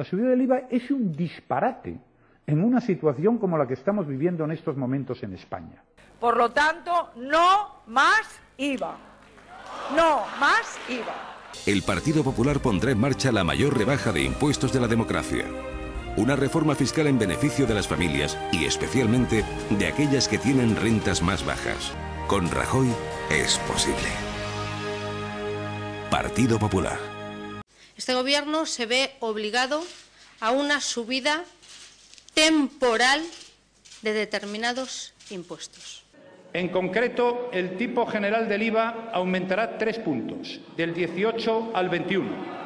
La subida del IVA es un disparate en una situación como la que estamos viviendo en estos momentos en España. Por lo tanto, no más IVA. No más IVA. El Partido Popular pondrá en marcha la mayor rebaja de impuestos de la democracia. Una reforma fiscal en beneficio de las familias y especialmente de aquellas que tienen rentas más bajas. Con Rajoy es posible. Partido Popular. Este gobierno se ve obligado a una subida temporal de determinados impuestos. En concreto, el tipo general del IVA aumentará tres puntos, del 18 al 21.